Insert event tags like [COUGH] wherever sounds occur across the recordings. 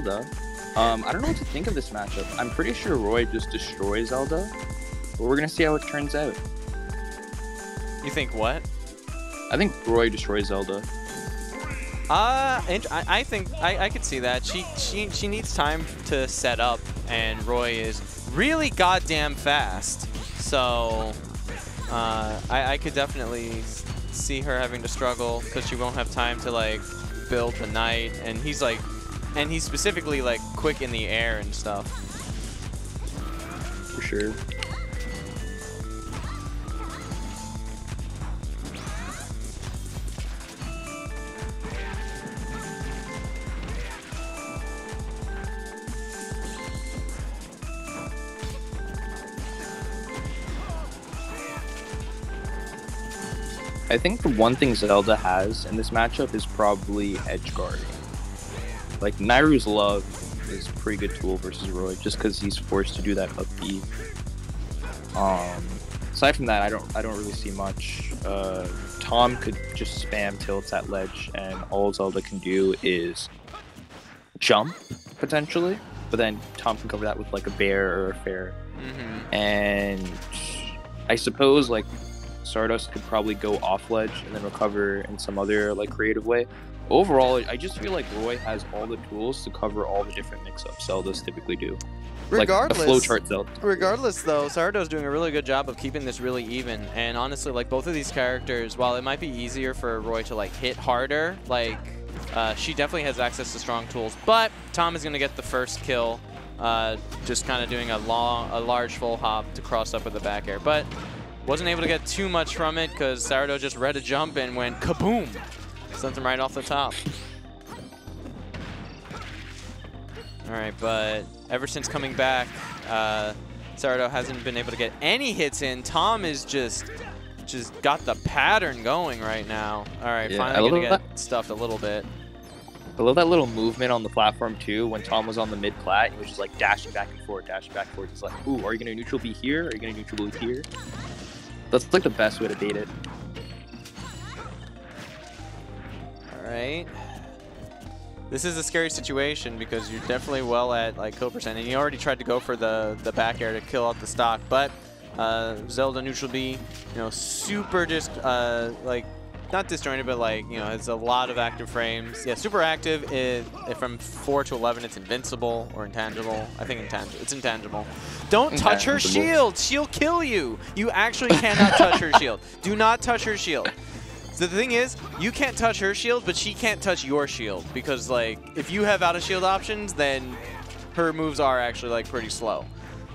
Zelda. Um, I don't know what to think of this matchup. I'm pretty sure Roy just destroys Zelda, but we're gonna see how it turns out. You think what? I think Roy destroys Zelda. Uh, I, I think I, I could see that. She she she needs time to set up, and Roy is really goddamn fast. So, uh, I I could definitely see her having to struggle because she won't have time to like build the knight, and he's like, and he's specifically like quick in the air and stuff. For sure. I think the one thing Zelda has in this matchup is probably edge guarding. Like Nairu's love is a pretty good tool versus Roy, just because he's forced to do that up B. Um, aside from that, I don't I don't really see much. Uh, Tom could just spam tilts at ledge, and all Zelda can do is jump potentially. But then Tom can cover that with like a bair or a fair. Mm-hmm. And I suppose like SaurDeux could probably go off ledge and then recover in some other like creative way. Overall, I just feel like Roy has all the tools to cover all the different mix-ups Zeldas typically do. Regardless, like flowchart Zelda. Regardless, though, SaurDeux's doing a really good job of keeping this really even. And honestly, like both of these characters, while it might be easier for Roy to like hit harder, like uh, she definitely has access to strong tools. But Tom is going to get the first kill, uh, just kind of doing a long, a large full hop to cross up with the back air. But wasn't able to get too much from it because Sarato just read a jump and went kaboom. Sent him right off the top. All right, but ever since coming back, uh, SaurDeux hasn't been able to get any hits in. Tom is just just got the pattern going right now. All right, Yeah, finally gonna get stuffed a little bit. I love that little movement on the platform too. When Tom was on the mid plat, he was just like dashing back and forth, dashing back and forth. He's like, "Ooh, are you gonna neutral B here? Are you gonna neutral B here?" That's like the best way to bait it. Right. This is a scary situation because you're definitely well at like kill percent, and you already tried to go for the the back air to kill out the stock, but uh, Zelda neutral B, you know, super just uh, like not disjointed, but like you know, it's a lot of active frames. Yeah, super active. It, it from four to eleven, it's invincible or intangible. I think intangible. It's intangible. Don't touch her shield. She'll kill you. You actually cannot touch her [LAUGHS] shield. Do not touch her shield. So the thing is, you can't touch her shield, but she can't touch your shield because like if you have out of shield options, then her moves are actually like pretty slow,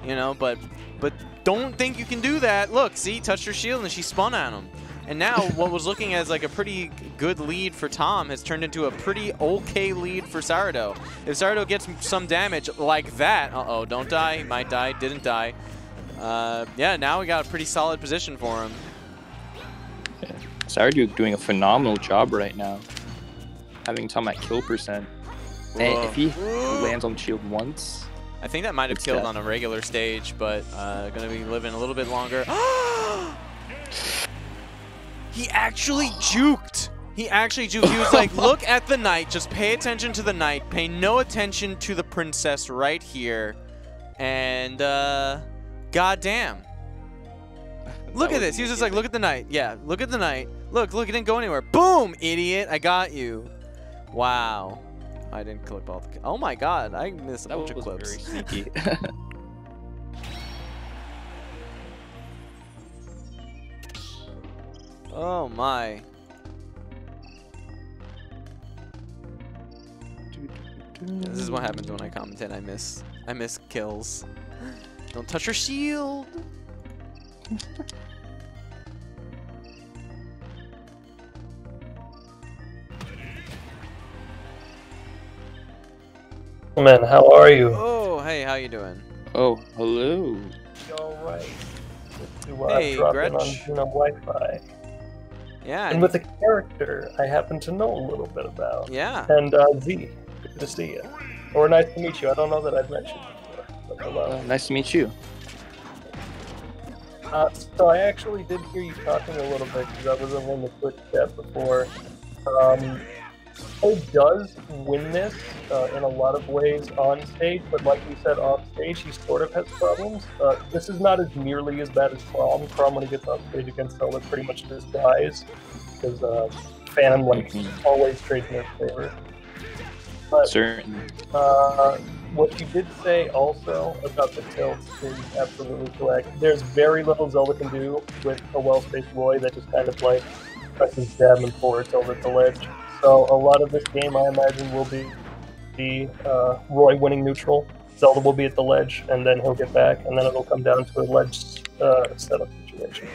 you know. But but don't think you can do that. Look, see, touched her shield and she spun on him. And now [LAUGHS] what was looking as like a pretty good lead for Tom has turned into a pretty okay lead for SaurDeux. If SaurDeux gets some damage like that, uh-oh, don't die, might die, didn't die. Uh, yeah, now we got a pretty solid position for him. SaurDeux doing a phenomenal job right now, having Tom at kill percent. And if he lands on the shield once, I think that might have killed death. on a regular stage, but uh, gonna be living a little bit longer. [GASPS] he actually juked. He actually juked. He was like, [LAUGHS] look at the knight. Just pay attention to the knight. Pay no attention to the princess right here. And, uh, goddamn. [LAUGHS] Look at this. He was just like, look at the knight. Yeah, look at the knight. Look, look, it didn't go anywhere. Boom, idiot. I got you. Wow. I didn't clip all the. Oh my god, I missed a that bunch of clips. very sneaky. [LAUGHS] Oh my. This is what happens when I commentate. I miss I miss kills. Don't touch your shield. Man, how are you? Oh, hey, how you doing? oh, hello. All right. Uh, Hey, Gretch. on XeNO Wi-Fi, Yeah. and with a character I happen to know a little bit about. yeah. And uh, Z, good to see you. Or nice to meet you. I don't know that I've met you before. But hello. Uh, nice to meet you. Uh, so I actually did hear you talking a little bit because I was over in the Twitch chat before. Um, Roy does win this uh, in a lot of ways on stage, but like we said off stage, he sort of has problems. Uh, this is not as nearly as bad as Chrom. Chrom, when he gets off stage against Zelda, pretty much just dies because uh, Phantom like always trades in his favor. But Certainly. uh, what you did say also about the tilts is absolutely correct. There's very little Zelda can do with a well-spaced Roy that just kind of like presses jab and forward tilt at the ledge. So a lot of this game, I imagine, will be the uh, Roy winning neutral. Zelda will be at the ledge, and then he'll get back, and then it'll come down to a ledge uh, setup situation.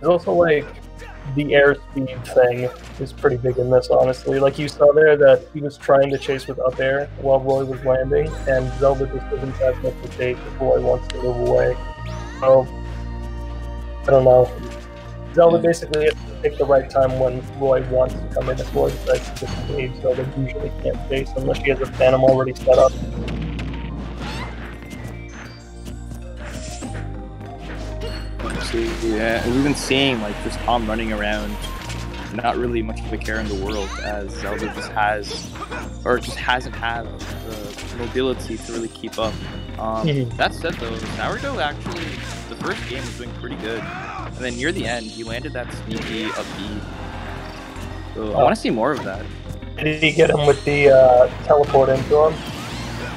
There's also like the airspeed thing is pretty big in this, honestly. Like you saw there that he was trying to chase with up air while Roy was landing, and Zelda just doesn't have much to take if Roy wants to move away. So, I don't know. Zelda basically has to pick the right time when Roy wants to come in. If Roy decides to disengage, Zelda usually can't chase unless she has a Phantom already set up. Yeah, and we've been seeing like just Tom running around, not really much of a care in the world, as Zelda just has, or just hasn't had the mobility to really keep up. Um, Mhm. that said, though, SaurDeux actually, the first game was doing pretty good, and then near the end, he landed that sneaky up B. So I Oh. want to see more of that. Did he get him with the uh, teleport into him?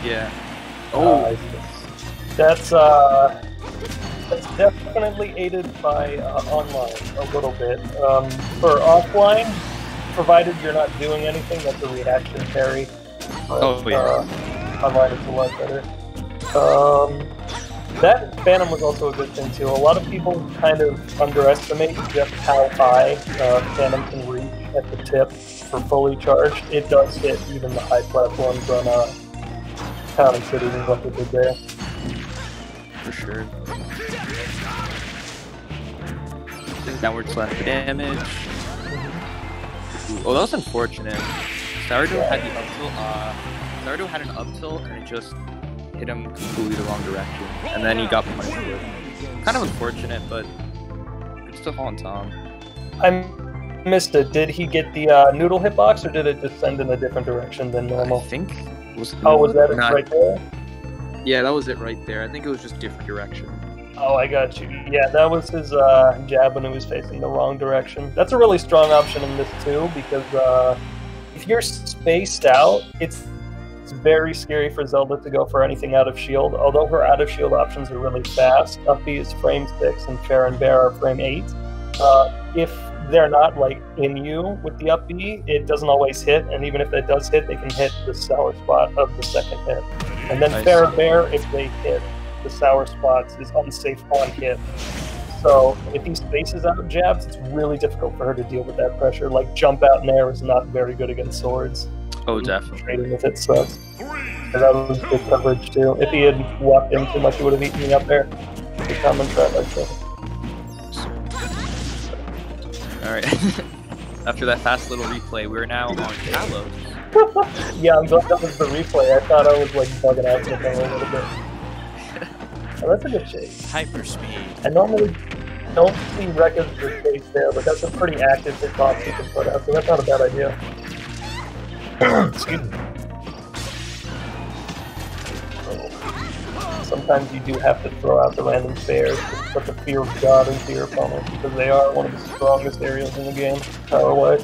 Yeah. Oh, Oh, That's uh, that's definitely aided by uh, online a little bit. Um, for offline, provided you're not doing anything, that's a reaction parry. But, Oh, yeah. Uh, online it's a lot better. Um, that Phantom was also a good thing too. A lot of people kind of underestimate just how high uh, Phantom can reach at the tip for fully charged. It does hit even the high platforms on uh, Town and City and what they did there. for sure. Downward slash damage. Oh, that was unfortunate. SaurDeux had the up tilt. Uh, SaurDeux had an up tilt and it just hit him completely the wrong direction, and then he got punished for it. Kind of unfortunate, but good stuff on Tom. I missed it. Did he get the uh, noodle hitbox, or did it just send in a different direction than normal? I think was. Oh, was that it Not- right there? Yeah, that was it right there. I think it was just different direction. Oh, I got you. Yeah, that was his uh, jab when he was facing the wrong direction. That's a really strong option in this too, because uh, if you're spaced out, it's it's very scary for Zelda to go for anything out of shield. Although her out of shield options are really fast, up B is frame six and Fair and Bair are frame eight. Uh, if they're not like in you with the up B, it doesn't always hit, and even if it does hit, they can hit the sour spot of the second hit. And then I Fair see. Bair, if they hit the sour spots, is unsafe on hit. So if he spaces out of jabs, it's really difficult for her to deal with that pressure. Like jump out in air is not very good against swords. Oh, definitely. Trading with it sucks. And that was good coverage too. If he had walked in too much, he would have eaten me up there. The common trap like that. All right. [LAUGHS] After that fast little replay, we're now on Kalos. [LAUGHS] yeah, I'm glad that was the replay. I thought I was like bugging out with him a little bit. [LAUGHS] Oh, that's a good chase. Hyperspeed. I normally don't see records for chase there, but that's a pretty active hitbox you can put out, so that's not a bad idea. Sometimes you do have to throw out the random spares to put the fear of God into your opponent because they are one of the strongest areas in the game, power wise.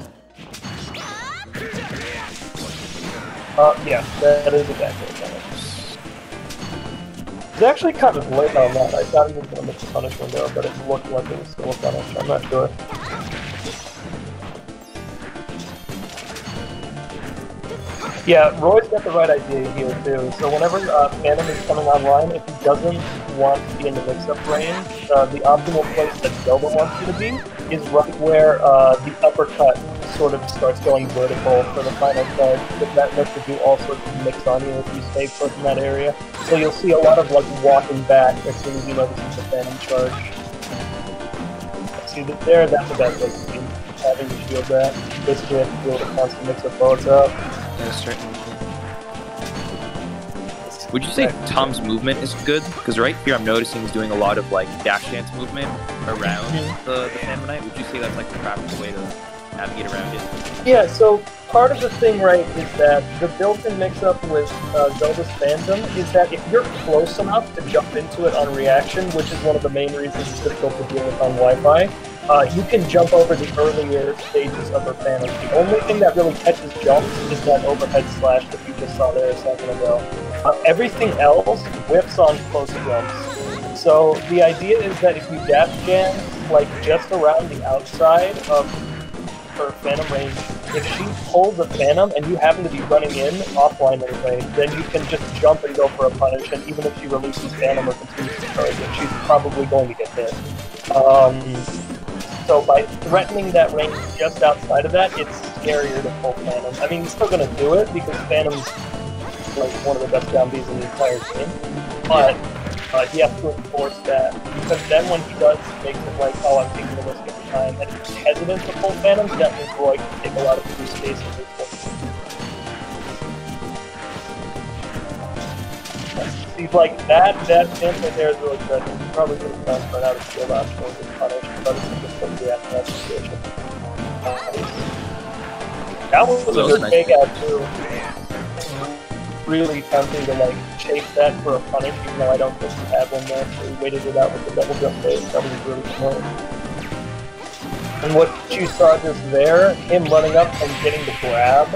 Uh, yeah, that is a backdoor punish. It's actually kind of late on that. I thought he was going to miss the punish window, but it looked like it was still a punish. I'm not sure. Yeah, Roy's got the right idea here too. So whenever uh, Phantom is coming online, if he doesn't want to be in the mix-up range, uh, the optimal place that Zelda wants you to be is right where uh, the uppercut sort of starts going vertical for the final charge, because that lets you do all sorts of mix on you if you stay put in that area. So you'll see a lot of like walking back as soon as you this is the Phantom charge. See that there, that's the best place to be. Having the shield back. Basically have to be able to constantly mix up both up bullets out. Yeah, certainly. Would you say Tom's movement is good? Because right here I'm noticing he's doing a lot of like dash dance movement around Mhm. the, the Phantom Knight. Would you say that's like the practical way to navigate around it? Yeah, so part of the thing, right, is that the built-in mix-up with uh, Zelda's Phantom is that if you're close enough to jump into it on reaction, which is one of the main reasons it's difficult to deal with on Wi-Fi, uh, you can jump over the earlier stages of her Phantom. The only thing that really catches jumps is that overhead slash that you just saw there a second ago. Uh, everything else whips on close jumps. So the idea is that if you dash jam like just around the outside of her Phantom range, if she pulls a Phantom and you happen to be running in offline anyway, then you can just jump and go for a punish, and even if she releases Phantom or continues to charge it, she's probably going to get hit. Um, so by threatening that range just outside of that, it's scarier to pull Phantom. I mean, he's still going to do it because Phantom's like one of the best Bs in the entire game, but uh, he has to enforce that because then when he does, he makes it like, oh, I'm taking the risk every time, and he's hesitant to pull Phantoms. That means Roy can take a lot of free space and. See, like that, that chance right there is really good. You probably could have done run out of shield option with this punish, but it's just going to react to that situation. Uh, that was That a good nice. take out too. Really tempting to like chase that for a punish, even though I don't think he had one there. So he waited it out with the double jump base. That was really smart. And what you saw just there, him running up and getting the grab,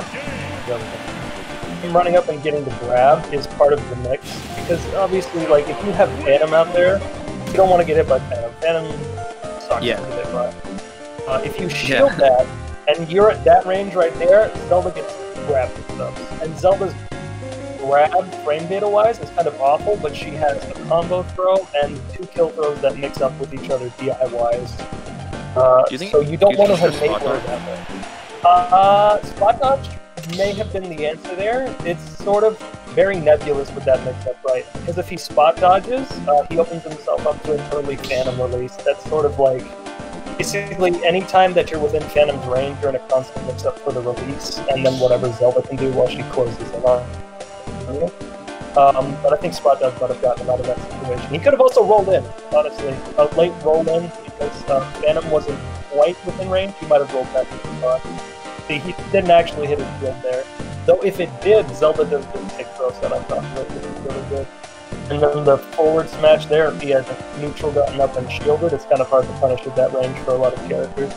him running up and getting the grab is part of the mix. Because obviously, like, if you have Phantom out there, you don't want to get hit by Phantom. Phantom sucks Yeah. to get by. Uh, if you shield that, and you're at that range right there, Zelda gets grabbed and stuff. And Zelda's grab, frame data wise, is kind of awful, but she has a combo throw and two kill throws that mix up with each other DI wise. Uh, Do you think- so you don't do you want to enable spot her that way. Uh, spot dodge may have been the answer there. It's sort of very nebulous with that mix-up, right? Because if he spot dodges, uh, he opens himself up to an early Phantom release. That's sort of like basically anytime that you're within Phantom's range, you're in a constant mix-up for the release, and then whatever Zelda can do while she closes in on. Um, but I think Spot Dodge might have gotten out of that situation. He could have also rolled in, honestly. A late roll in because uh, Phantom wasn't quite within range. He might have rolled the spot. See, he didn't actually hit his shield there. Though if it did, Zelda does of it, which is really good. And then the forward smash there, if he had neutral gotten up and shielded, it's kind of hard to punish at that range for a lot of characters.